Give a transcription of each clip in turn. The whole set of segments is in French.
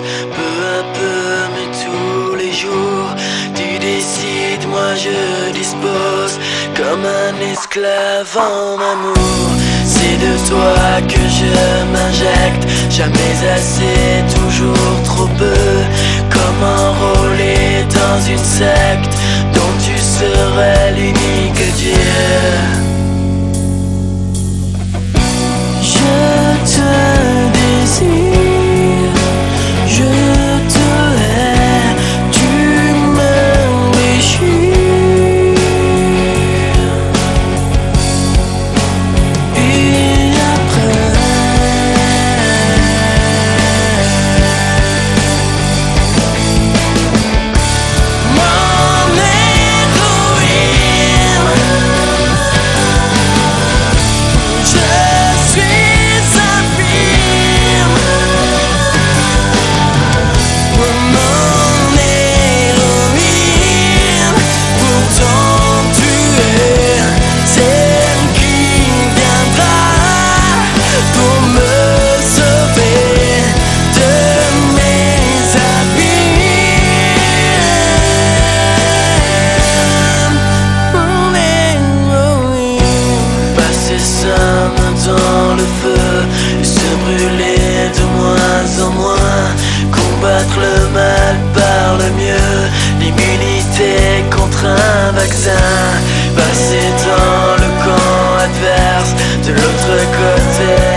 peu à peu, mais tous les jours. Tu décides, moi je dispose, comme un esclave en amour. C'est de toi que je m'injecte, jamais assez, toujours trop peu, comme enrôlé dans une secte? passer dans le camp adverse de l'autre côté.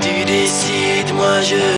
tu décides, moi je